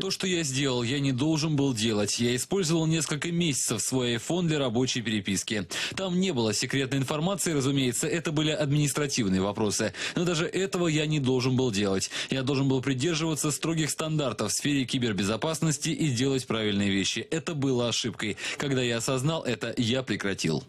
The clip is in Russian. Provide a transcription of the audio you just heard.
То, что я сделал, я не должен был делать. Я использовал несколько месяцев свой iPhone для рабочей переписки. Там не было секретной информации, разумеется, это были административные вопросы. Но даже этого я не должен был делать. Я должен был придерживаться строгих стандартов в сфере кибербезопасности и делать правильные вещи. Это было ошибкой. Когда я осознал это, я прекратил.